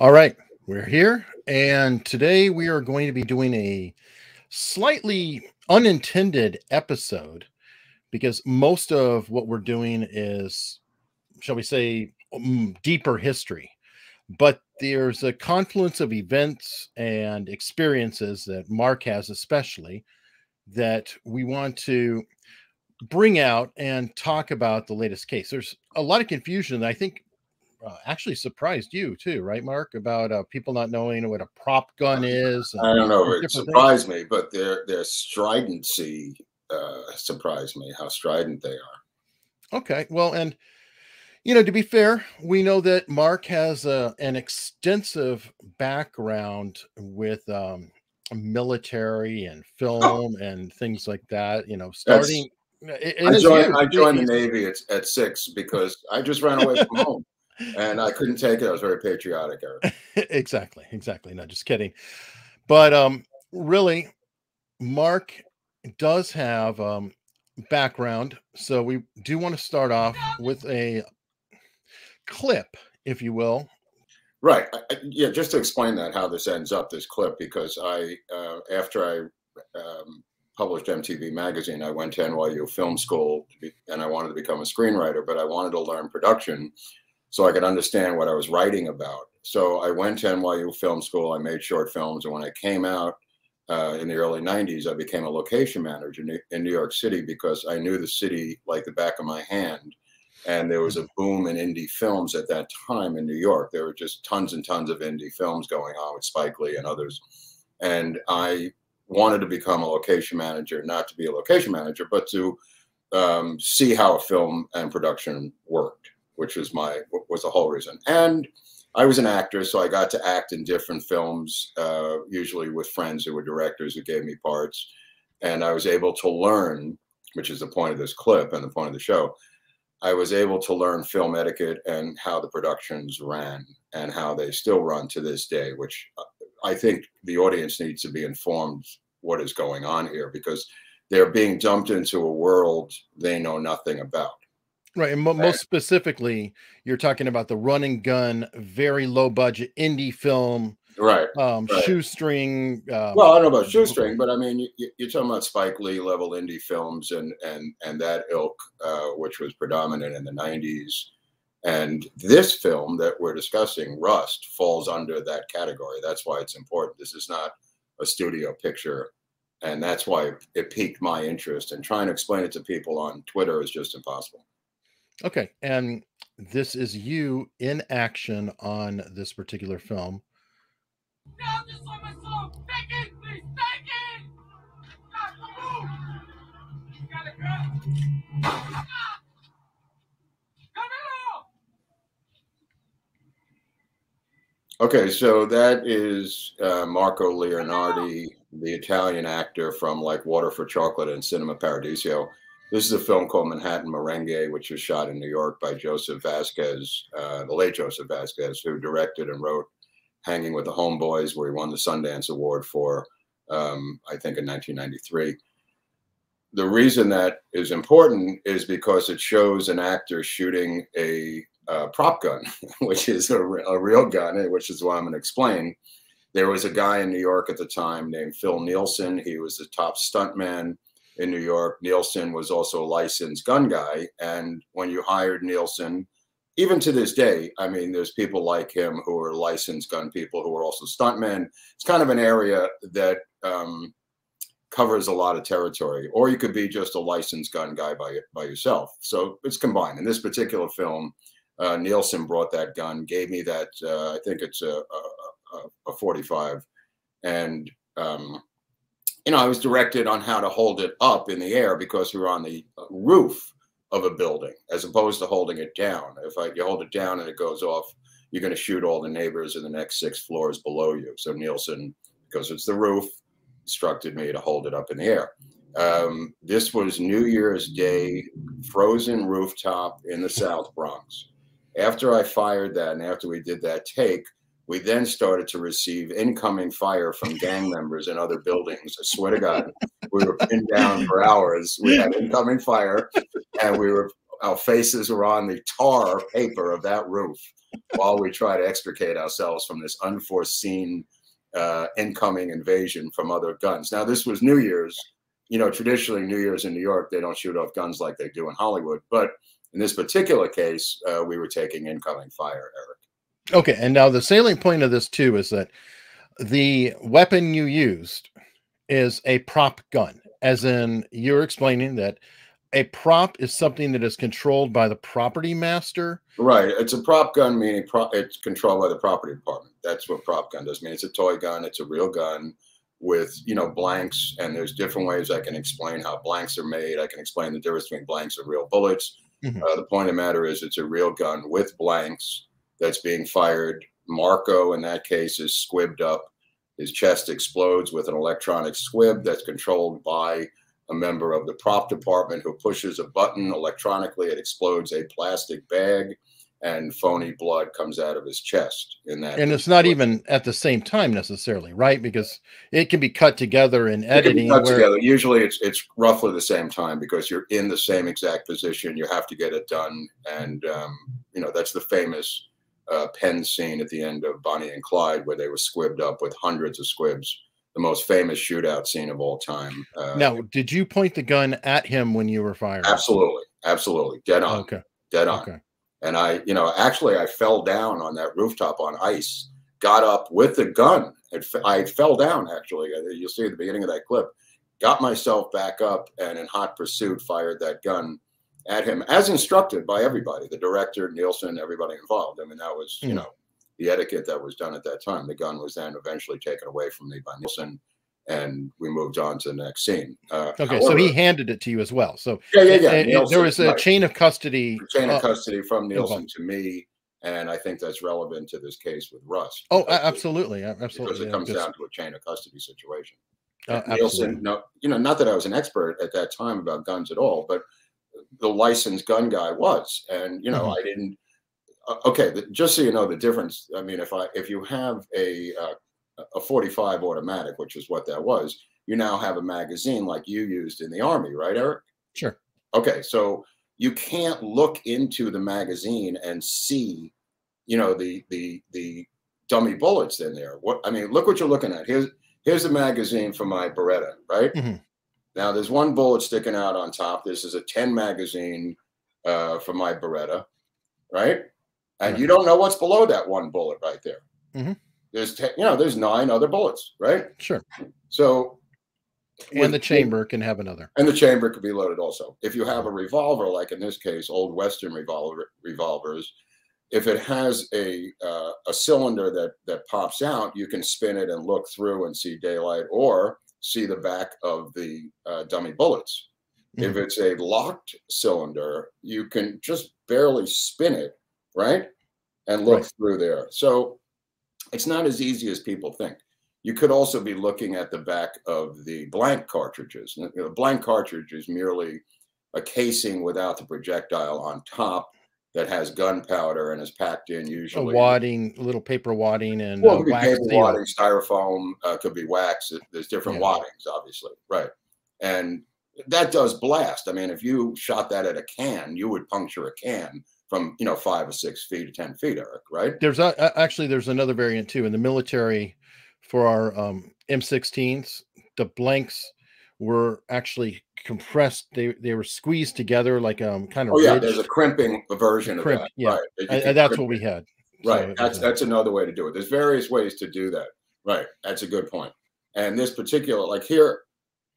All right, we're here, and today we are going to be doing a slightly unintended episode because most of what we're doing is, shall we say, um, deeper history. But there's a confluence of events and experiences that Mark has, especially, that we want to bring out and talk about the latest case. There's a lot of confusion. I think uh, actually surprised you too, right, Mark? About uh, people not knowing what a prop gun is. I don't know. It surprised things. me, but their their stridency uh, surprised me. How strident they are. Okay, well, and you know, to be fair, we know that Mark has uh, an extensive background with um, military and film oh. and things like that. You know, starting. It, it I joined. I joined the Navy at, at six because I just ran away from home and I couldn't take it. I was very patriotic, exactly, exactly. No, just kidding. But um, really, Mark does have um, background, so we do want to start off with a clip, if you will. Right. I, yeah. Just to explain that how this ends up, this clip, because I uh, after I um, published MTV magazine, I went to NYU Film School, be, and I wanted to become a screenwriter, but I wanted to learn production so I could understand what I was writing about. So I went to NYU Film School. I made short films, and when I came out uh, in the early '90s, I became a location manager in New York City because I knew the city like the back of my hand. And there was a boom in indie films at that time in New York. There were just tons and tons of indie films going on with Spike Lee and others. And I wanted to become a location manager, not to be a location manager, but to um, see how a film and production worked which was my was the whole reason. And I was an actor, so I got to act in different films, uh, usually with friends who were directors who gave me parts, and I was able to learn, which is the point of this clip and the point of the show. I was able to learn film etiquette and how the productions ran and how they still run to this day, which uh, I think the audience needs to be informed what is going on here because they're being dumped into a world they know nothing about. Right. And mo- most specifically, you're talking about the running gun, very low budget indie film. Right. Um, right. shoestring. Um, well, I don't know about shoestring, but I mean, you, are talking about Spike Lee level indie films and and and that ilk, uh, which was predominant in the '90s. And this film that we're discussing, Rust, falls under that category. That's why it's important. This is not a studio picture, and that's why it piqued my interest. And trying to explain it to people on Twitter is just impossible. Okay, and this is you in action on this particular film. Okay, so that is uh, Marco Leonardi, the Italian actor from like Water for Chocolate and Cinema Paradiso. This is a film called Manhattan Merengue, which was shot in New York by Joseph Vasquez, uh, the late Joseph Vasquez, who directed and wrote Hanging with the Homeboys, where he won the Sundance Award for, um, I think, in 1993. The reason that is important is because it shows an actor shooting a uh, prop gun, which is a, a real gun, which is why I'm going to explain. There was a guy in New York at the time named Phil Nielsen. He was the top stuntman in New York. Nielsen was also a licensed gun guy. And when you hired Nielsen, even to this day, I mean, there's people like him who are licensed gun people who are also stuntmen. It's kind of an area that um, covers a lot of territory, or you could be just a licensed gun guy by by yourself. So it's combined. In this particular film, uh, Nielsen brought that gun, gave me that. Uh, I think it's a, a, a 45, and um, you know, I was directed on how to hold it up in the air because we were on the roof of a building as opposed to holding it down. If I, you hold it down and it goes off, you're going to shoot all the neighbors in the next six floors below you. So Nielsen, because it's the roof, instructed me to hold it up in the air. Um, this was New Year's Day, frozen rooftop in the South Bronx. After I fired that and after we did that take, we then started to receive incoming fire from gang members in other buildings. I swear to God, we were pinned down for hours. We had incoming fire, and we were our faces were on the tar paper of that roof. while we try to extricate ourselves from this unforeseen uh, incoming invasion from other guns. Now, this was New Year's. You know, traditionally, New Year's in New York, they don't shoot off guns like they do in Hollywood. But in this particular case, uh, we were taking incoming fire, Eric. Okay. And now the salient point of this, too, is that the weapon you used is a prop gun, as in you're explaining that a prop is something that is controlled by the property master. Right. It's a prop gun, meaning pro- it's controlled by the property department. That's what prop gun does. I mean, it's a toy gun. It's a real gun with you know blanks, and there's different ways I can explain how blanks are made. I can explain the difference between blanks and real bullets. Mm-hmm. Uh, the point of the matter is, it's a real gun with blanks that's being fired. Marco, in that case, is squibbed up. His chest explodes with an electronic squib that's controlled by a member of the prop department who pushes a button electronically. It explodes a plastic bag and phony blood comes out of his chest in that and it's not even at the same time necessarily right because it can be cut together in editing cut where... together usually it's it's roughly the same time because you're in the same exact position you have to get it done and um, you know that's the famous uh, pen scene at the end of bonnie and clyde where they were squibbed up with hundreds of squibs the most famous shootout scene of all time. Uh, now, did you point the gun at him when you were firing? Absolutely, absolutely, dead on. Okay, dead on. Okay. And I, you know, actually, I fell down on that rooftop on ice. Got up with the gun. I fell down. Actually, uh, you'll see at the beginning of that clip. Got myself back up and in hot pursuit fired that gun at him as instructed by everybody, the director, Nielsen, everybody involved. I mean, that was, mm. you hmm. know, the etiquette that was done at that time. The gun was then eventually taken away from me by Nielsen, and we moved on to the next scene. Uh, okay, however, so he handed it to you as well. So yeah, yeah, yeah. Nielsen, there was a right. chain of custody. chain of uh, custody from Nielsen to me, and I think that's relevant to this case with Rust. Oh, absolutely, absolutely. Because it comes down to a chain of custody situation. Uh, Nielsen, no, you know, not that I was an expert at that time about guns at all, but the licensed gun guy was, and you know, mm -hmm. I didn't uh, okay, just so you know the difference. I mean, if I if you have a uh, a 45 automatic, which is what that was, you now have a magazine like you used in the army, right, Eric? Sure. Okay, so you can't look into the magazine and see, you know, the the the dummy bullets in there. What I mean, look what you're looking at. Here's here's the magazine for my Beretta, right? Mm-hmm. Now there's one bullet sticking out on top. This is a 10 magazine uh, for my Beretta, right? and right. you don't know what's below that one bullet right there. Mm-hmm. There's ten, you know there's nine other bullets, right? Sure. So and the chamber can have another. And the chamber could be loaded also. If you have a revolver, like in this case, old Western revolver revolvers, if it has a uh, a cylinder that that pops out, you can spin it and look through and see daylight, or see the back of the uh, dummy bullets. Mm-hmm. If it's a locked cylinder, you can just barely spin it right? And look right. through there. So it's not as easy as people think. You could also be looking at the back of the blank cartridges. The blank cartridge is merely a casing without the projectile on top that has gunpowder and is packed in usually. A wadding, little paper wadding, and well, uh, be paper wadding, styrofoam, uh, could be wax. There's different yeah. waddings, obviously, right? And that does blast. I mean, if you shot that at a can, you would puncture a can from you know five or six feet to ten feet, Eric. Right? There's a, actually there's another variant too in the military for our um, M16s. The blanks were actually compressed. They they were squeezed together like um kind of. Oh yeah, ridged. there's a crimping version Crimp, of that. Yeah, right. and, that's what we had. Right. So, that's that's another way to do it. There's various ways to do that. Right. That's a good point. And this particular, like here,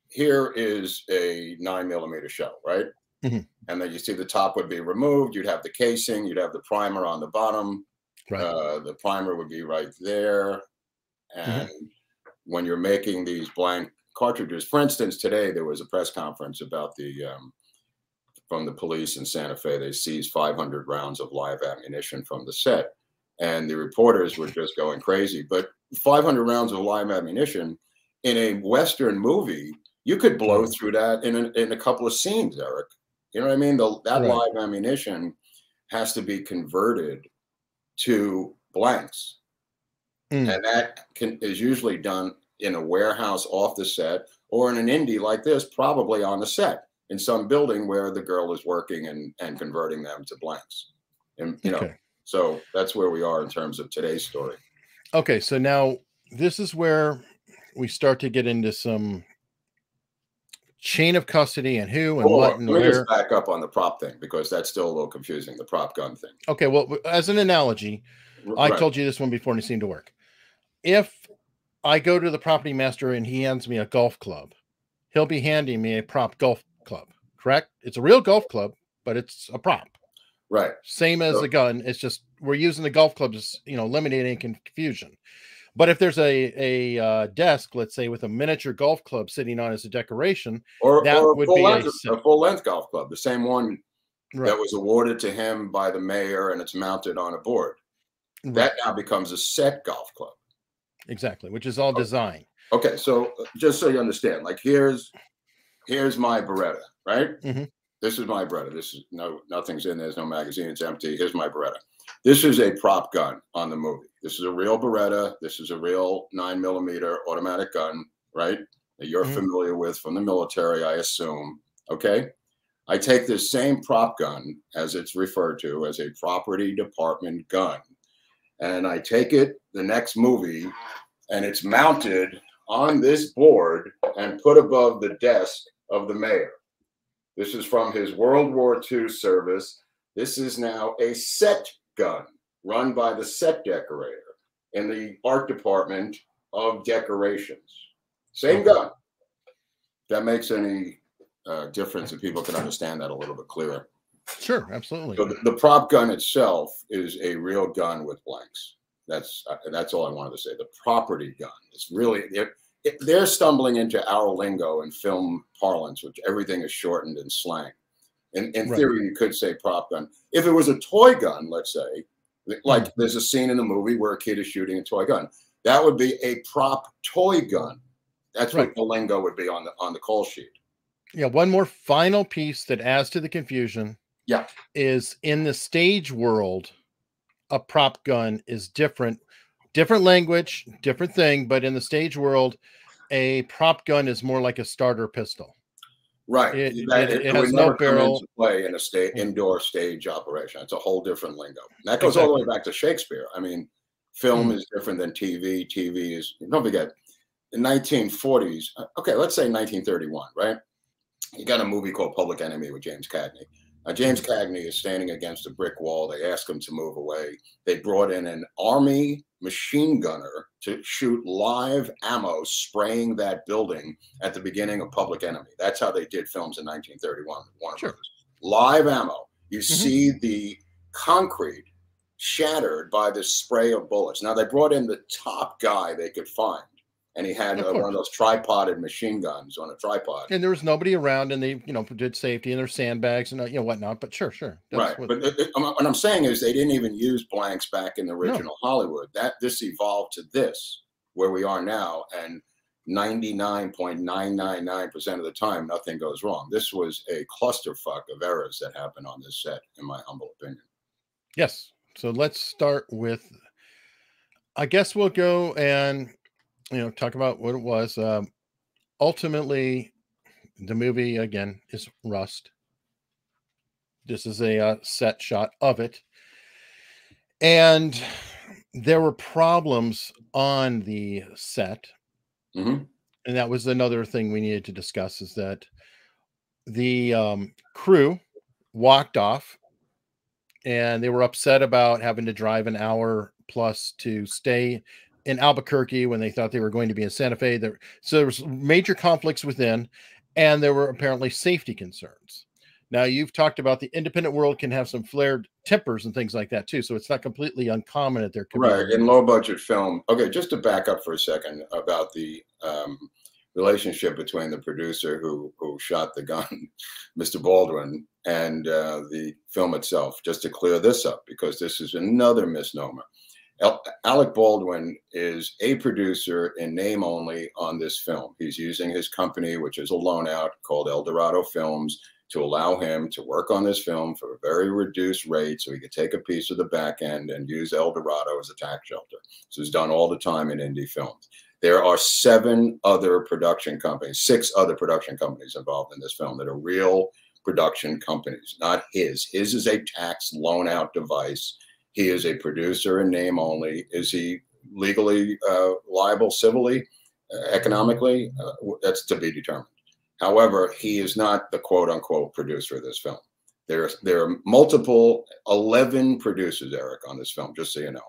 here is a nine millimeter shell, right? Mm-hmm. And then you see the top would be removed. You'd have the casing. You'd have the primer on the bottom. Right. Uh, the primer would be right there. Mm-hmm. And mm-hmm. when you're making these blank cartridges, for instance, today there was a press conference about the um, from the police in Santa Fe. They seized 500 rounds of live ammunition from the set, and the reporters were just going crazy. But 500 rounds of live ammunition in a Western movie, you could blow mm-hmm. through that in a, in a couple of scenes, Eric. You know what I mean? The, that right. live ammunition has to be converted to blanks. Mm. And that can, is usually done in a warehouse off the set or in an indie like this, probably on the set in some building where the girl is working and, and converting them to blanks. And, you okay. know, So that's where we are in terms of today's story. Okay, so now this is where we start to get into some chain of custody and who and what and let me where. just back up on the prop thing because that's still a little confusing. The prop gun thing. Okay, well, as an analogy, I Right. told you this one before and it seemed to work. If I go to the property master and he hands me a golf club, he'll be handing me a prop golf club, correct? It's a real golf club, but it's a prop. right. Same as Sure. a gun. It's just we're using the golf clubs, you know, eliminating confusion. But if there's a a uh, desk, let's say, with a miniature golf club sitting on as a decoration, Or, That or a would be a length, set. a full length golf club, the same one right? that was awarded to him by the mayor, and it's mounted on a board. right, That now becomes a set golf club. Exactly, which is all design. Okay, so uh, just so you understand, like here's here's my Beretta, right? Mhm. This is my Beretta. This is no nothing's in there. There's no magazine. It's empty. Here's my Beretta. This is a prop gun on the movie. This is a real Beretta. This is a real nine millimeter automatic gun, right? That you're Mhm. familiar with from the military, I assume. Okay. I take this same prop gun, as it's referred to as a property department gun, and I take it the next movie, and it's mounted on this board and put above the desk of the mayor. This is from his World War II service. This is now a set gun run by the set decorator in the art department of decorations. Same gun. That makes any uh, difference if people can understand that a little bit clearer. Sure, absolutely. So the, the prop gun itself is a real gun with blanks. That's uh, that's all I wanted to say. The property gun. It's really they're, it- they're stumbling into our lingo and film parlance, which everything is shortened and slang. In, in Right. theory, you could say prop gun. If it was a toy gun, let's say, like there's a scene in the movie where a kid is shooting a toy gun, that would be a prop toy gun. That's Right. what the lingo would be on the on the call sheet. Yeah, one more final piece that adds to the confusion. Yeah. Is in the stage world, a prop gun is different, different language, different thing, but in the stage world, a prop gun is more like a starter pistol. Right. It- That- it- it would has no barrel. play in a sta- indoor stage operation. It's a whole different lingo. And that goes all the way back to Shakespeare. I mean, film Mm. is different than TV. TV is don't forget the 1940s. uh, Okay, let's say 1931, right? You got a movie called Public Enemy with James Cagney. Uh, James Cagney is standing against a brick wall. They ask him to move away. They brought in an army machine gunner to shoot live ammo spraying that building at the beginning of Public Enemy. That's how they did films in 1931 with Warner Sure. Brothers. Live ammo. You Mhm. see the concrete shattered by the spray of bullets. Now they brought in the top guy they could find, and he had uh, one of those tripoded machine guns on a tripod. And there was nobody around, and they, you know, did safety and their sandbags and uh, you know whatnot. But sure, sure, right. what- But it- um, what I'm saying is they didn't even use blanks back in the original Hollywood. That this evolved to this where we are now, and 99.999% of the time nothing goes wrong. This was a clusterfuck of errors that happened on this set, in my humble opinion. Yes. So let's start with. I guess we'll go and you know talk about what it was. Um, ultimately, the movie again is Rust. This is a uh, set shot of it, and there were problems on the set, Mhm. and that was another thing we needed to discuss. Is that the um, crew walked off and they were upset about having to drive an hour plus to stay in Albuquerque when they thought they were going to be in Santa Fe. There, so there was major conflicts within, and there were apparently safety concerns. Now you've talked about the independent world can have some flared tempers and things like that too, so it's not completely uncommon that there could Right. In low budget film. Okay, just to back up for a second about the um, relationship between the producer who who shot the gun, Mr. Baldwin, and uh, the film itself, just to clear this up, because this is another misnomer. Al- Alec Baldwin is a producer in name only on this film. He's using his company, which is a loan out called El Dorado Films, to allow him to work on this film for a very reduced rate so he could take a piece of the back end and use El Dorado as a tax shelter. This is done all the time in indie films. There are seven other production companies, six other production companies involved in this film that are real production companies, not his. His is a tax loan out device He is a producer in name only. Is he legally uh, liable civilly, uh, economically? Uh, that's to be determined. However, he is not the quote unquote producer of this film. There, there are multiple, 11 producers, Eric, on this film, just so you know.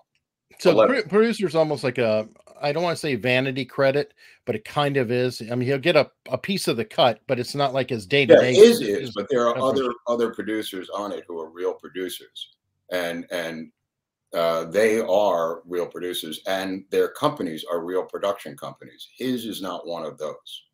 So pro- producer's almost like a, I don't want to say vanity credit, but it kind of is. I mean, he'll get a, a piece of the cut, but it's not like his day to day. Is is, but there are other other producers on it who are real producers, and and uh, they are real producers, and their companies are real production companies. His is not one of those.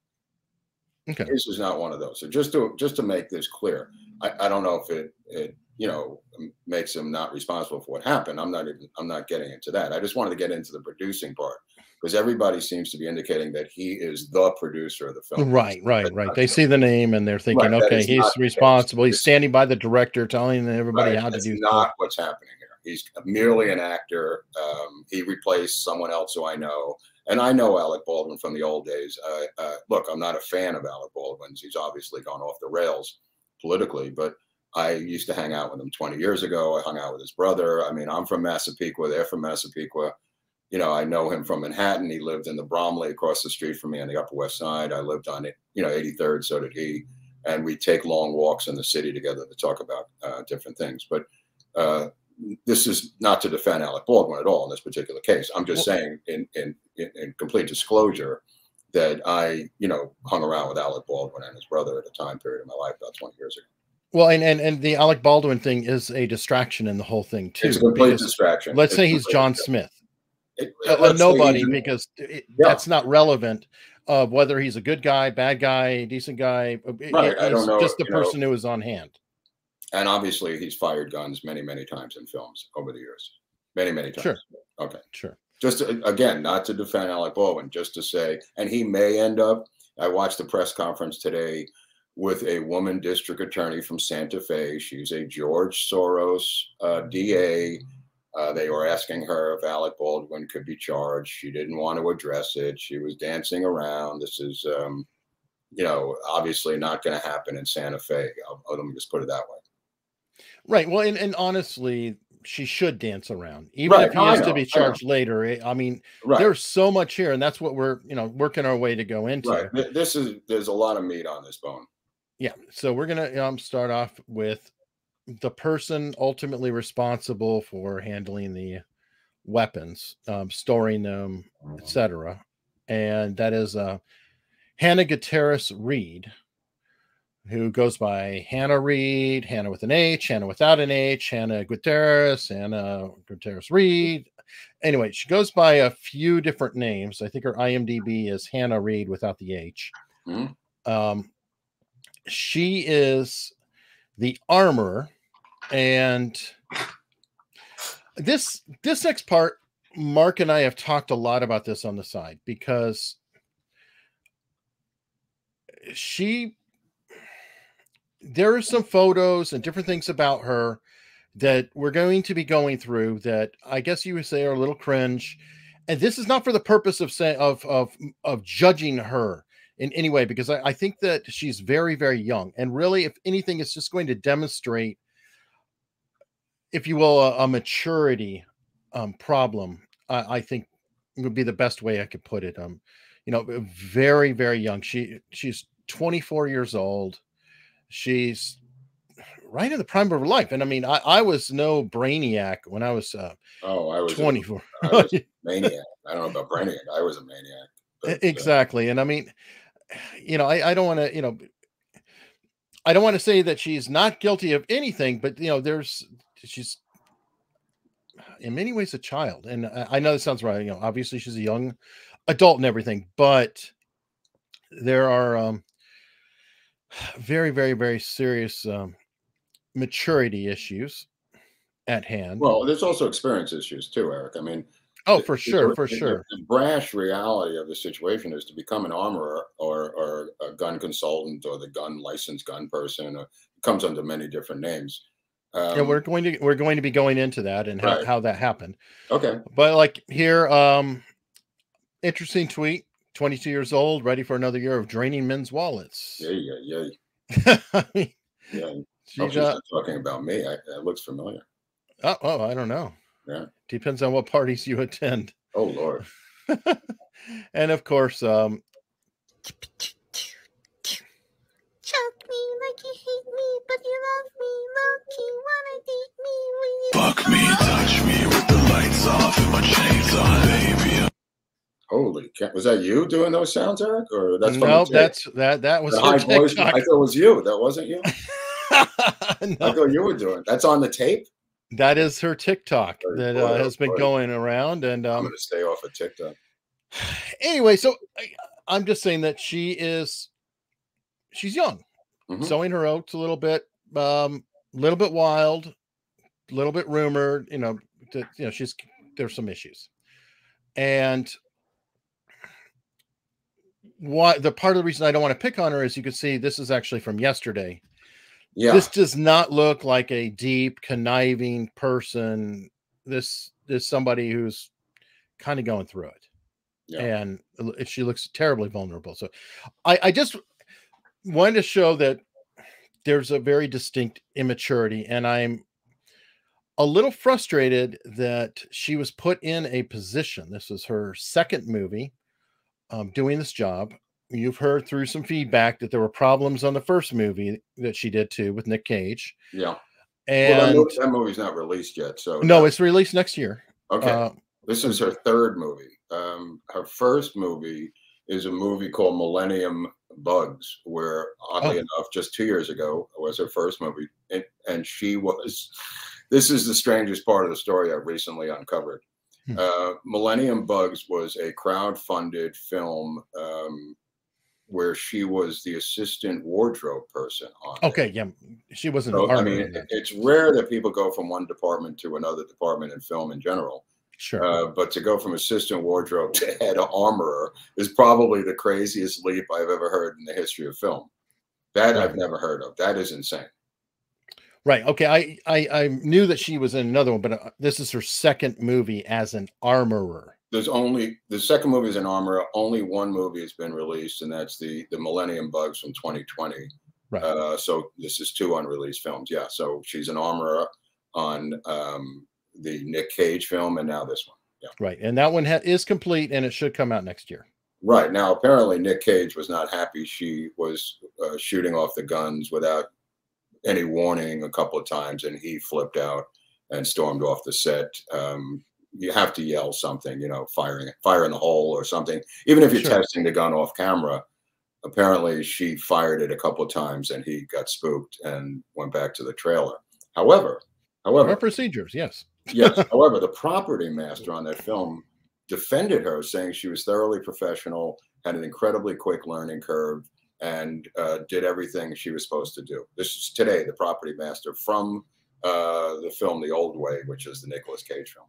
Okay. His is not one of those. So just to just to make this clear, I, I don't know if it it you know makes him not responsible for what happened. I'm not even I'm not getting into that. I just wanted to get into the producing part because everybody seems to be indicating that he is the producer of the film. Right, right, right. They see the name and they're thinking, right, okay, he's responsible. He's standing by the director, telling everybody right, how to do. Not stuff. what's happening here. He's merely an actor. Um, he replaced someone else who I know, and I know Alec Baldwin from the old days. Uh, uh, look, I'm not a fan of Alec Baldwin's. He's obviously gone off the rails politically, but I used to hang out with him 20 years ago. I hung out with his brother. I mean, I'm from Massapequa. They're from Massapequa. You know, I know him from Manhattan. He lived in the Bromley across the street from me on the Upper West Side. I lived on it, you know, 83rd. So did he. And we take long walks in the city together to talk about uh, different things. But uh, this is not to defend Alec Baldwin at all in this particular case. I'm just saying, in, in, in complete disclosure, that I, you know, hung around with Alec Baldwin and his brother at a time period of my life about 20 years ago. Well, and, and and the Alec Baldwin thing is a distraction in the whole thing too. It's a complete distraction. Let's it's say he's John Smith, it, uh, nobody, because it, yeah. that's not relevant of whether he's a good guy, bad guy, decent guy. Right. I don't know. Just the person know. who is on hand. And obviously, he's fired guns many, many times in films over the years. Many, many times. Sure. Okay. Sure. Just to, again, not to defend Alec Baldwin, just to say, and he may end up. I watched the press conference today with a woman district attorney from Santa Fe. She's a George Soros uh, DA. Uh, they were asking her if Alec Baldwin could be charged. She didn't want to address it. She was dancing around. This is, um, you know, obviously not going to happen in Santa Fe. I'll, let me just put it that way. Right. Well, and, and honestly, she should dance around, even right. if he has to be charged I later. I mean, right. there's so much here, and that's what we're you know working our way to go into. Right. This is there's a lot of meat on this bone. Yeah. So we're gonna um, start off with the person ultimately responsible for handling the weapons, um, storing them, etc. And that is uh, Hannah Gutierrez Reed, who goes by Hannah Reed, Hannah with an H, Hannah without an H, Hannah Gutierrez, Hannah Gutierrez Reed. Anyway, she goes by a few different names. I think her IMDb is Hannah Reed without the H. Mm-hmm. Um, she is the armor, and this this next part, Mark and I have talked a lot about this on the side because she there are some photos and different things about her that we're going to be going through that I guess you would say are a little cringe. And this is not for the purpose of saying of of of judging her in any way because I, I think that she's very very young and really if anything it's just going to demonstrate if you will a, a maturity um, problem I, I think would be the best way I could put it um you know very very young she she's 24 years old she's right in the prime of her life. And I mean, I, I was no brainiac when I was uh, oh, I was 24. A, I was maniac. I don't know about brainiac. I was a maniac. But, uh, exactly. Uh, and I mean, you know, I, I don't want to, you know, I don't want to say that she's not guilty of anything, but you know, there's she's in many ways a child. And I, know that sounds right. You know, obviously she's a young adult and everything, but there are um very, very, very serious um, maturity issues at hand. Well, there's also experience issues too, Eric. I mean, oh, for sure, for sure. The, brash reality of the situation is to become an armorer or, or a gun consultant or the gun licensed gun person. Or, comes under many different names. Um, yeah, we're going to we're going to be going into that and how, right. how that happened. Okay, but like here, um, interesting tweet 22 years old, ready for another year of draining men's wallets. Yeah, yeah, yeah. I mean, yeah. She's uh, talking about me. I, that looks familiar. Oh, oh, I don't know. Yeah. Depends on what parties you attend. Oh Lord. and of course, um, Was that you doing those sounds, Eric? Or that's no, that's that that was the high voice. I thought it was you. That wasn't you. I thought you were doing. That's on the tape. that is her TikTok that uh, has been going around. And I'm um, going to stay off of TikTok. anyway, so I, I'm just saying that she is she's young, Mhm. sowing her oats a little bit, um, a little bit wild, a little bit rumored. You know, that you know she's there's some issues, and why the part of the reason I don't want to pick on her is you can see this is actually from yesterday. Yeah. This does not look like a deep conniving person. This is somebody who's kind of going through it yeah. and she looks terribly vulnerable. So I, I just wanted to show that there's a very distinct immaturity, and I'm a little frustrated that she was put in a position. This is her second movie um, doing this job. You've heard through some feedback that there were problems on the first movie that she did too with Nick Cage. yeah. And well, that, movie, that movie's not released yet. So no, it's released next year. okay. Uh, this is her third movie. Um, her first movie is a movie called Millennium Bugs, where oddly Oh. enough, just two years ago was her first movie, and, and she was. This is the strangest part of the story I've recently uncovered. Hmm. Uh, Millennium Bugs was a crowd-funded film um, where she was the assistant wardrobe person on. it. okay, yeah, she wasn't. So, I mean, it's rare that people go from one department to another department in film in general. sure. Uh, but to go from assistant wardrobe to head armorer is probably the craziest leap I've ever heard in the history of film. That I've never heard of. That is insane. Right. Okay. I, I I knew that she was in another one, but uh, this is her second movie as an armorer. There's only the second movie is an armorer. Only one movie has been released, and that's the the Millennium Bugs from 2020. Right. Uh, so this is two unreleased films. Yeah. So she's an armorer on um, the Nick Cage film, and now this one. Right. And that one ha- is complete, and it should come out next year. Right now, apparently Nick Cage was not happy. She was uh, shooting off the guns without any warning a couple of times, and he flipped out and stormed off the set. Um, you have to yell something, you know, firing, fire in the hole or something. Even if you're Sure. testing the gun off camera, apparently she fired it a couple of times, and he got spooked and went back to the trailer. However, however, are procedures. Yes. yes. However, the property master on that film defended her, saying she was thoroughly professional, had an incredibly quick learning curve, and uh, did everything she was supposed to do. This is today the property master from uh, the film The Old Way, which is the Nicolas Cage film.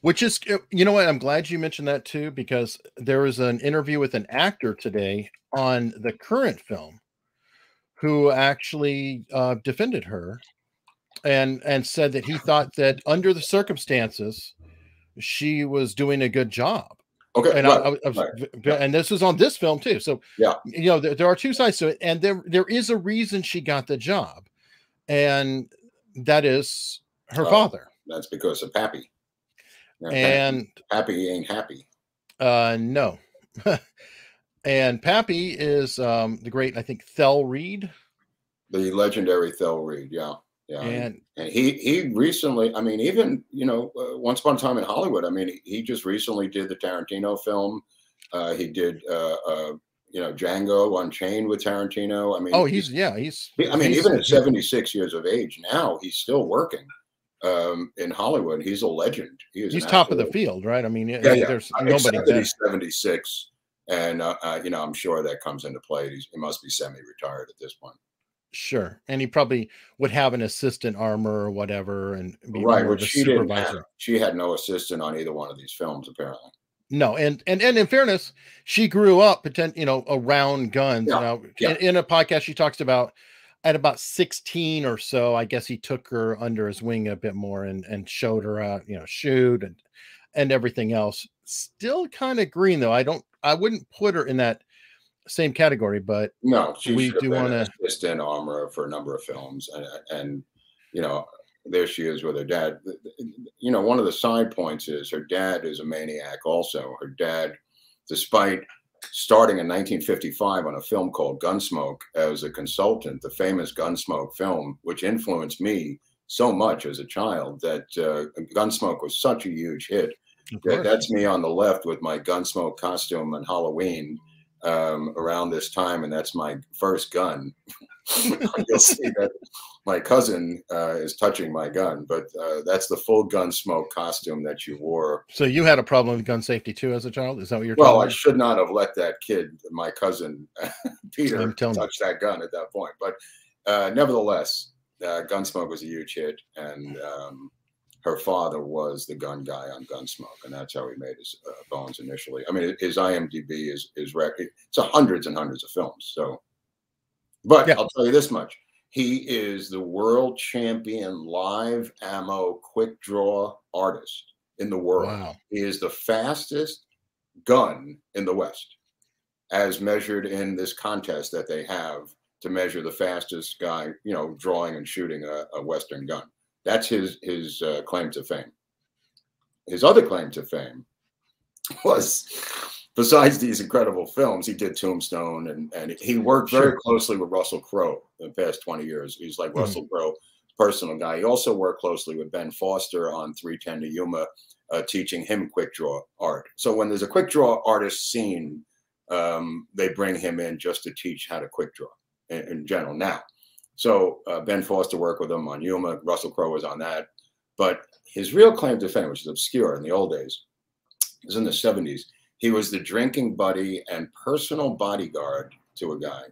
Which is, you know what? I'm glad you mentioned that too, because there was an interview with an actor today on the current film who actually uh, defended her and and said that he thought that under the circumstances she was doing a good job Okay, and right, I, I, was, right, and this was on this film too. So Yeah. you know there, there are two sides to it, and there there is a reason she got the job, and that is her Oh, father. that's because of Pappy. and Pappy- And Pappy ain't happy. uh no, and Pappy is um the great I think Thell Reed, The legendary Thell Reed, yeah, yeah. and And he he recently, I mean, even you know, uh, once upon a time in Hollywood. I mean, he, he just recently did the Tarantino film. Uh, he did, uh, uh, you know, Django Unchained with Tarantino. I mean, oh he's yeah he's he- I mean, he's- even at seventy six years of age now, he's still working um, in Hollywood. He's a legend. He is he's top of the field, right? I mean, Yeah, yeah. there's I nobody accept that better. he's seventy six, and uh, uh, you know, I'm sure that comes into play. He's, he must be semi retired at this point. Sure, and he probably would have an assistant armor or whatever, and be right, which a she didn't supervisor. have. She had no assistant on either one of these films, apparently. No, and and and in fairness, she grew up, potent, you know, around guns. Yeah, Now, yeah. in, in a podcast, she talks about at about sixteen or so. I guess he took her under his wing a bit more and and showed her how you know shoot and and everything else. Still kind of green though. I don't. I wouldn't put her in that same category, but No, she We do been wanna- an assistant armorer for a number of films, and and you know, there she is with her dad. You know, one of the side points is her dad is a maniac. Also, her dad, despite starting in 1955 on a film called Gunsmoke as a consultant, the famous Gunsmoke film, which influenced me so much as a child that uh, Gunsmoke was such a huge hit. That, that's me on the left with my Gunsmoke costume on Halloween um, around this time, and that's my first gun. You'll see that my cousin uh, is touching my gun, but uh, that's the full Gunsmoke costume that you wore. So you had a problem with gun safety too as a child? Is that what you're Well, I me? should not have let that kid, my cousin Peter, I'm telling you. touch that gun at that point. But uh, nevertheless, uh, Gunsmoke was a huge hit, and um, her father was the gun guy on Gunsmoke, and that's how he made his uh, bones initially. I mean, his IMDb is is rec- it's a hundreds and hundreds of films. So, but Yeah. I'll tell you this much: he is the world champion live ammo quick draw artist in the world. Wow. He is the fastest gun in the West, as measured in this contest that they have to measure the fastest guy, you know, drawing and shooting a, a Western gun. That's his his uh, claim to fame. His other claim to fame was, besides these incredible films, he did Tombstone, and and he worked very Sure. closely with Russell Crowe the past twenty years. He's like Mhm. Russell Crowe, personal guy. He also worked closely with Ben Foster on 310 to Yuma, uh, teaching him quick draw art. So when there's a quick draw artist scene, um, they bring him in just to teach how to quick draw in, in general. Now, so uh, Ben Foster worked with him on Yuma. Russell Crowe was on that, but his real claim to fame, which is obscure in the old days, was in the 70s. He was the drinking buddy and personal bodyguard to a guy,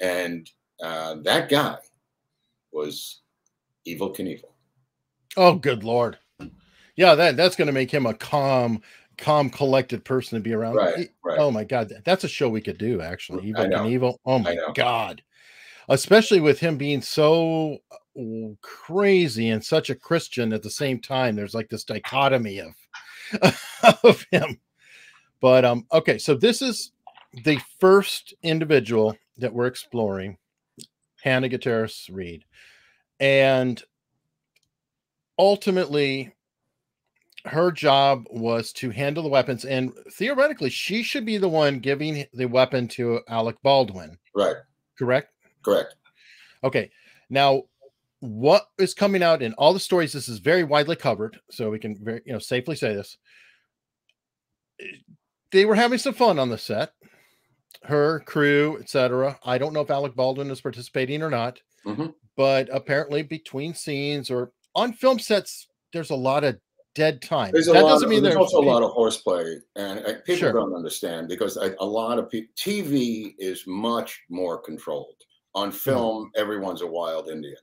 and uh, that guy was Evel Knievel. Oh, good lord. Yeah, that that's going to make him a calm, calm, collected person to be around. Right, He- right. Oh my god, that's a show we could do actually. Evel. Knievel. Oh my god. Especially with him being so uh, crazy and such a Christian at the same time. There's like this dichotomy of of him. But um, okay, so this is the first individual that we're exploring, Hannah Gutierrez Reed. And ultimately, her job was to handle the weapons, and theoretically, she should be the one giving the weapon to Alec Baldwin, Right, correct? Correct. Okay. Now, what is coming out in all the stories? This is very widely covered, so we can very you know safely say this. They were having some fun on the set, her crew, etc. I don't know if Alec Baldwin is participating or not, Mhm. but apparently between scenes or on film sets, there's a lot of dead time. There's that doesn't Of, mean there's there's also a lot of horseplay, and uh, people Sure. don't understand because I, a lot of people. TV is much more controlled. On Mm-hmm. film, everyone's a wild Indian,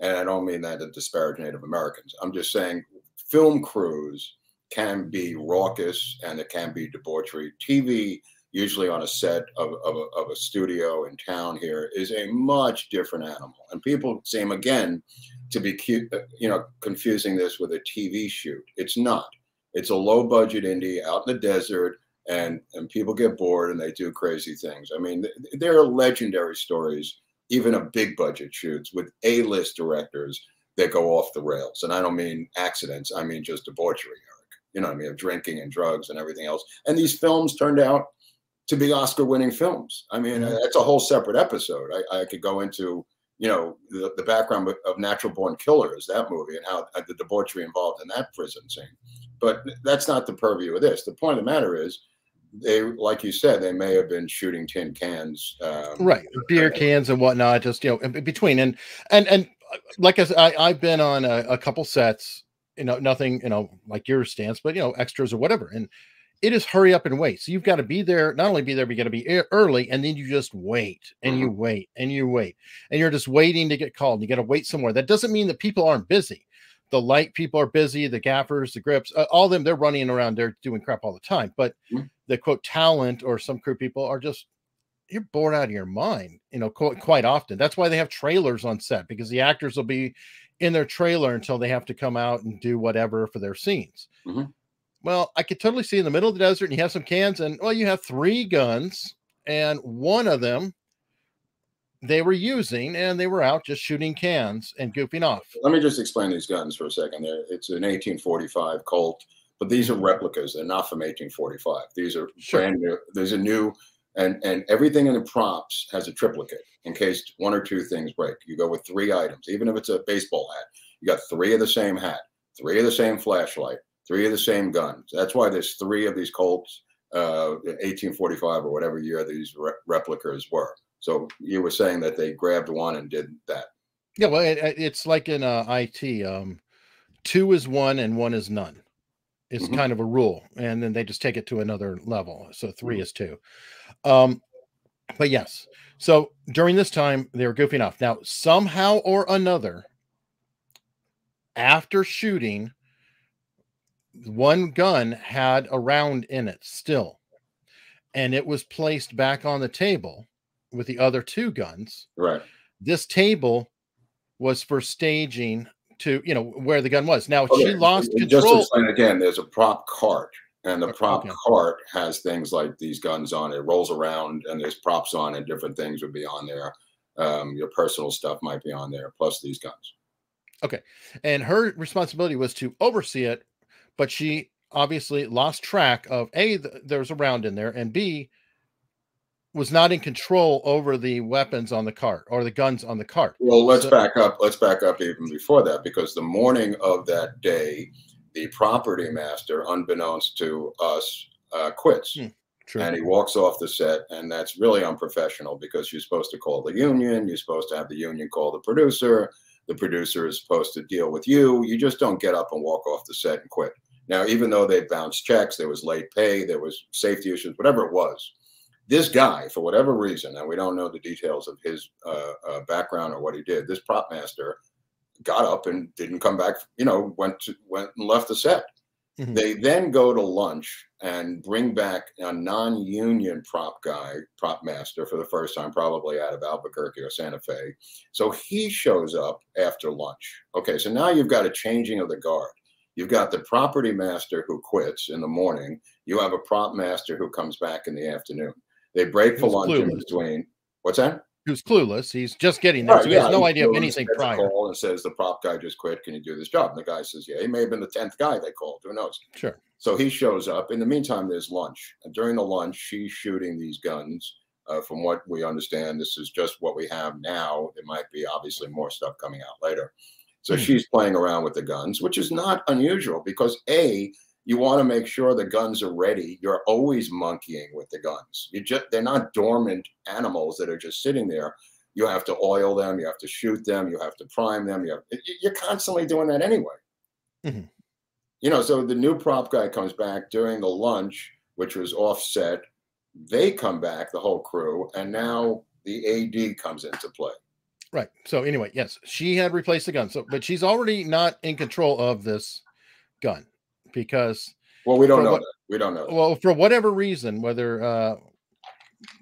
and I don't mean that to disparage Native Americans. I'm just saying film crews can be raucous and it can be debauchery. TV, usually on a set of, of, a, of a studio in town here, is a much different animal, and people seem again to be cute, you know, confusing this with a TV shoot. It's not. It's a low budget indie out in the desert, and and people get bored and they do crazy things. I mean, th- there are legendary stories, even a big budget shoots with A list directors that go off the rails. And I don't mean accidents. I mean just debauchery, Eric. You know, what I mean of drinking and drugs and everything else. And these films turned out to be Oscar-winning films. I mean, Mhm. that's a whole separate episode. I, I could go into you know the, the background of, of natural born killers that movie and how uh, the debauchery involved in that prison scene but that's not the purview of this the point of the matter is they like you said they may have been shooting tin cans um, right beer cans and whatnot just you know in between and and and uh, like i said I, i've been on a, a couple sets you know nothing you know like your stance but you know extras or whatever and it is hurry up and wait so you've got to be there not only be there but you got to be early and then you just wait and you wait and you wait and you're just waiting to get called you got to wait somewhere. That doesn't mean that people aren't busy the light people are busy the gaffers the grips uh, all of them they're running around they're doing crap all the time but Mhm. the quote talent or some crew people are just you're bored out of your mind, you know, quite, quite often. That's why they have trailers on set because the actors will be in their trailer until they have to come out and do whatever for their scenes. Mhm. Well, I could totally see in the middle of the desert and you have some cans, and well, you have three guns, and one of them they were using, and they were out just shooting cans and goofing off. Let me just explain these guns for a second. They're, it's an 1845 Colt, but these are replicas. They're not from 1845. These are Sure. brand new. There's a new, and and everything in the props has a triplicate in case one or two things break. You go with three items, even if it's a baseball hat. You got three of the same hat, three of the same flashlight, three of the same guns. That's why there's three of these Colts, uh, 1845 or whatever year these re- replicas were. So you were saying that they grabbed one and did that. Yeah, well, it, it- it's like in uh, IT. Um, two is one and one is none. It's Mhm. kind of a rule, and then they just take it to another level. So 3 Mhm. is two. Um, but yes, so during this time they were goofing off. Now somehow or another, after shooting, one gun had a round in it still, and it was placed back on the table with the other two guns Right. this table was for staging to you know where the gun was now Okay, she lost and Just control explain again, there's a prop cart, and the Okay. prop cart has things like these guns on it. Rolls around, and there's props on it. Different things would be on there. Um, your personal stuff might be on there, plus these guns. Okay, and her responsibility was to oversee it but she obviously lost track of a th- there a round in there and b was not in control over the weapons on the cart or the guns on the cart Well, let's So- back up. Let's back up even before that, because the morning of that day, the property master, unbeknownst to us, uh, quits. Hmm. True. and he walks off the set and that's really unprofessional because you're supposed to call the union you're supposed to have the union call the producer the producer is supposed to deal with you you just don't get up and walk off the set and quit now even though they bounced checks there was late pay there was safety issues whatever it was this guy for whatever reason and we don't know the details of his uh, uh, background or what he did this prop master got up and didn't come back you know went to went and left the set Mhm. they then go to lunch and bring back a non-union prop guy, prop master for the first time, probably out of Albuquerque or Santa Fe. So he shows up after lunch. Okay, so now you've got a changing of the guard. You've got the property master who quits in the morning. You have a prop master who comes back in the afternoon. They break for lunch in between. What's that? who's clueless he's just getting there Right, so he has no idea of anything prior Call and says the prop guy just quit. Can you do this job? And the guy says, "Yeah." He may have been the tenth guy they called. Who knows? sure So he shows up. In the meantime, there's lunch. And during the lunch, she's shooting these guns. Uh, from what we understand, this is just what we have now. It might be obviously more stuff coming out later. So Hmm. she's playing around with the guns, which is not unusual because A, you want to make sure the guns are ready. You're always monkeying with the guns. You just they're not dormant animals that are just sitting there. You have to oil them, you have to shoot them, you have to prime them. You have, you- you're constantly doing that anyway mm-hmm. you know, so the new prop guy comes back during the lunch, which was offset. They come back, the whole crew, and now the AD comes into play. Right. So anyway, yes, she had replaced the gun. So, but she's already not in control of this gun because, Well, we don't know what- that. We don't know. that. well, for whatever reason, whether uh,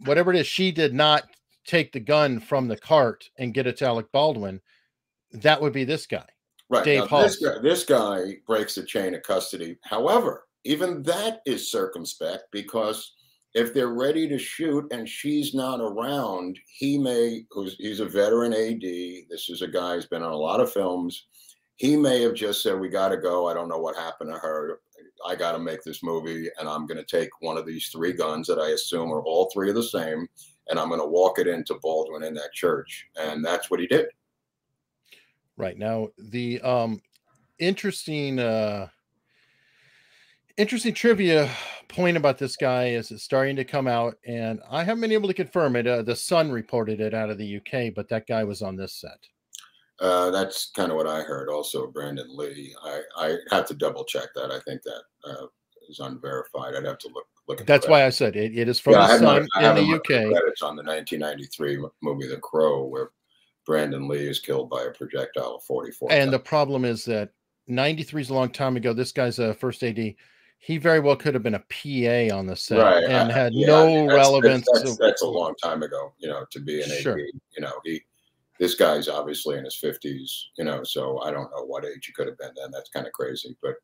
whatever it is, she did not take the gun from the cart and get it to Alec Baldwin. That would be this guy. right. Dave now, this, guy, this guy breaks the chain of custody. However, even that is circumspect because if they're ready to shoot and she's not around, he may, who's he's a veteran AD. This is a guy who's been on a lot of films. He may have just said, We got to go. I don't know what happened to her. I got to make this movie, and I'm going to take one of these three guns that I assume are all three of the same, and I'm going to walk it into Baldwin in that church. And that's what he did. Right now, the um interesting uh interesting trivia point about this guy is it's starting to come out, and I haven't been able to confirm it. Uh, the Sun reported it out of the UK, but that guy was on this set. Uh, that's kind of what I heard. Also, Brandon Lee. I, I have to double check that. I think that uh, is unverified. I'd have to look look. That's that. why I said it. It is from Yeah, the have my- Sun I in the UK. Credits on the 1993 movie The Crow, where Brandon Lee is killed by a projectile of 44. And the problem is that 93 is a long time ago. This guy's a first AD. He very well could have been a PA on the set right and I- had yeah, no I mean, that's- relevance. That's, that's, that's a long time ago. You know, to be an Sure. AD. You know, he. This guy's obviously in his 50s. You know, so I don't know what age he could have been then. That's kind of crazy, but.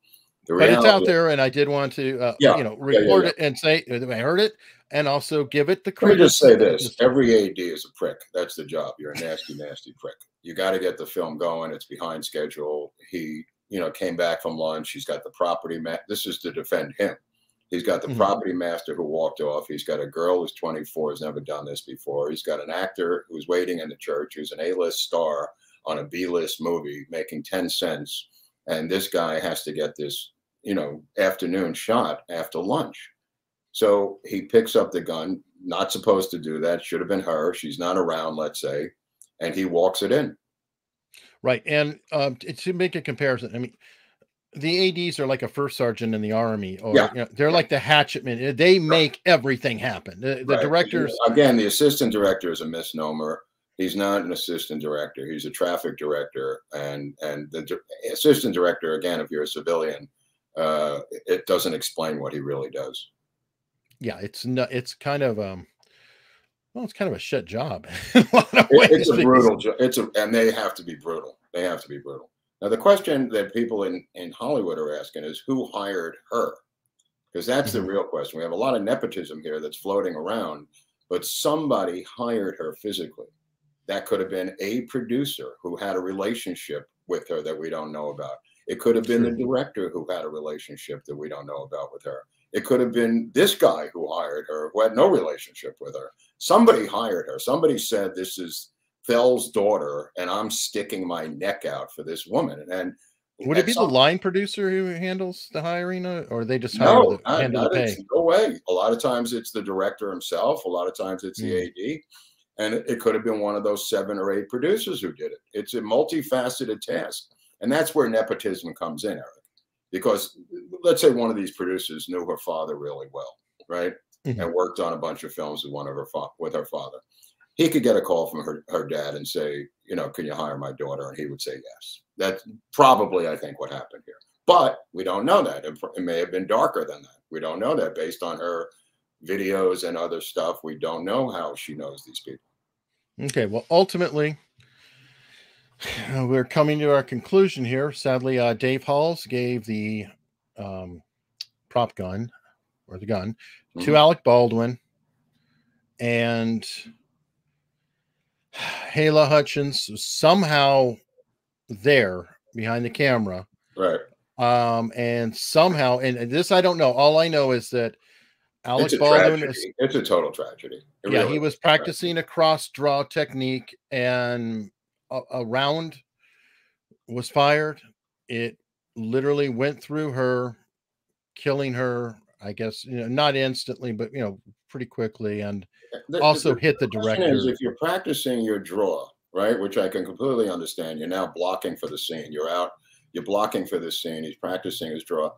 The but it's out there, and I did want to, uh, Yeah, you know, yeah, yeah, record yeah. it and say uh, I heard it, and also give it the credit. Let me just say this: every AD is a prick. That's the job. You're a nasty, nasty prick. You got to get the film going. It's behind schedule. He, you know, came back from lunch. He's got the property. Ma- this is to defend him. He's got the Mhm. property master who walked off. He's got a girl who's 24, has never done this before. He's got an actor who's waiting in the church, who's an A-list star on a B-list movie, making 10 cents, and this guy has to get this, you know, afternoon shot after lunch. So he picks up the gun, not supposed to do that. Should have been her. She's not around, let's say. And he walks it in. Right. And um, to make a comparison, I mean, the ADs are like a first sergeant in the army, or Yeah. you know, they're like the hatchetmen. Uh, They make everything happen. The, the Right. directors, Again, the assistant director is a misnomer. He's not an assistant director. He's a traffic director. And and the assistant director, again, if you're a civilian, uh, it doesn't explain what he really does. yeah, it's not. It's kind of um, well, it's kind of a shit job. a It- it's a brutal jo- it's a and they have to be brutal they have to be brutal now the question that people in in hollywood are asking is who hired her? Because that's the mm-hmm. real question. We have a lot of nepotism here that's floating around but somebody hired her physically. That could have been a producer who had a relationship with her that we don't know about. It could have been the director who had a relationship that we don't know about with her. It could have been this guy who hired her who had no relationship with her. Somebody hired her. Somebody said this is Thell's daughter, and I'm sticking my neck out for this woman. And Would it be the line producer who handles the hiring, or they just hire No, the, not- handle the not- it's- pay? no way. A lot of times it's the director himself. A lot of times it's the Mm. AD, and it, it could have been one of those seven or eight producers who did it. It's a multifaceted task, and that's where nepotism comes in, Eric. Because let's say one of these producers knew her father really well, right, Mhm. and worked on a bunch of films with one of her with her father. He could get a call from her, her dad and say, you know, can you hire my daughter? And he would say yes. That's probably, I think, what happened here. But we don't know that. It, it may have been darker than that. We don't know that based on her videos and other stuff. We don't know how she knows these people. Okay, well, ultimately, we're coming to our conclusion here. Sadly, uh, Dave Halls gave the um, prop gun or the gun to Mhm. Alec Baldwin, and Halyna Hutchins somehow there behind the camera, Right. um, and somehow, and this I don't know. All I know is that Alec Baldwin is it's a total tragedy. It yeah, really he was practicing a cross draw technique, and a, a round was fired. It literally went through her, killing her. I guess you know not instantly, but you know pretty quickly, and The- the- also the hit the is, director. if you're practicing your draw, right, which I can completely understand, you're now blocking for the scene. You're out, you're blocking for this scene. He's practicing his draw.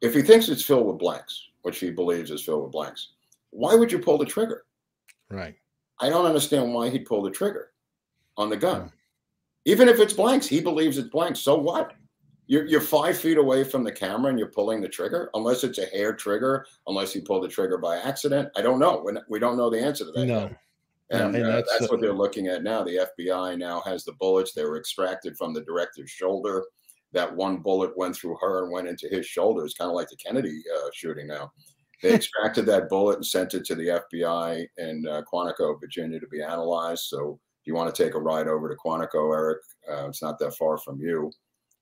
If he thinks it's filled with blanks, which he believes is filled with blanks, why would you pull the trigger? Right. I don't understand why he'd pull the trigger on the gun. Yeah. Even if it's blanks, he believes it's blanks. So what? You're, you're five feet away from the camera and you're pulling the trigger, unless it's a hair trigger, unless you pull the trigger by accident. I don't know. Not- we don't know the answer to that. No. yet. And, and uh, that's, that's, what they're looking at now. The FBI now has the bullets. They were extracted from the director's shoulder. That one bullet went through her and went into his shoulder. It's kind of like the Kennedy uh, shooting now. They extracted that bullet and sent it to the FBI in uh, Quantico, Virginia, to be analyzed. So, if you want to take a ride over to Quantico, Eric, uh, it's not that far from you.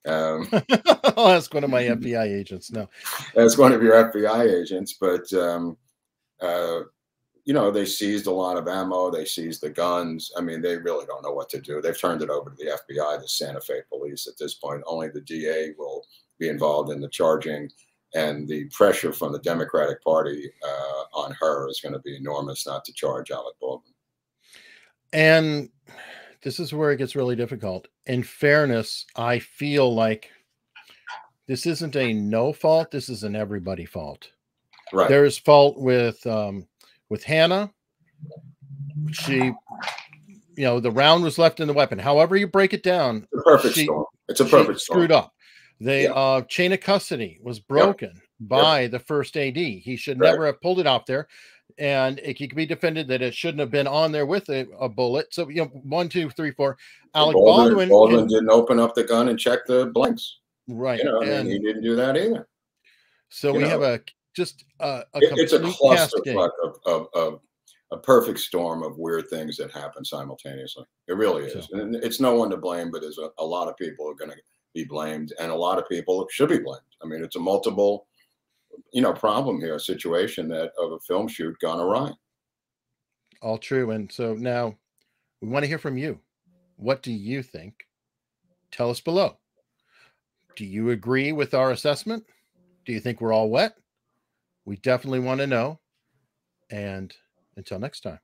Um, I'll ask one of my FBI agents. No. as one of your FBI agents, but um, uh, you know they seized a lot of ammo. They seized the guns. I mean, they really don't know what to do. They've turned it over to the FBI, the Santa Fe police. At this point, only the DA will be involved in the charging, and the pressure from the Democratic Party uh, on her is going to be enormous not to charge Alec Baldwin. And this is where it gets really difficult. In fairness, I feel like this isn't a no fault. This is an everybody fault. Right. There's fault with um, with Hannah. She, you know, the round was left in the weapon. However you break it down, It's a perfect she- storm. It's a perfect storm. screwed up. The Yeah. uh, chain of custody was broken by the first AD. He should Right. never have pulled it out there. And it could be defended that it shouldn't have been on there with a, a bullet. So, you know, one, two, three, four. Alec Baldwin, Baldwin, Baldwin in- didn't open up the gun and check the blanks. right. You know, and he didn't do that either. so you we have a just a, a It- it's a clusterfuck of, of, of a perfect storm of weird things that happen simultaneously. It really is. So- And it's no one to blame, but there's a, a lot of people are going to be blamed, and a lot of people should be blamed. I mean, it's a multiple, you know, problem here, a situation that of a film shoot gone awry. All true. And so now we want to hear from you. What do you think? Tell us below. Do you agree with our assessment? Do you think we're all wet? We definitely want to know. And until next time.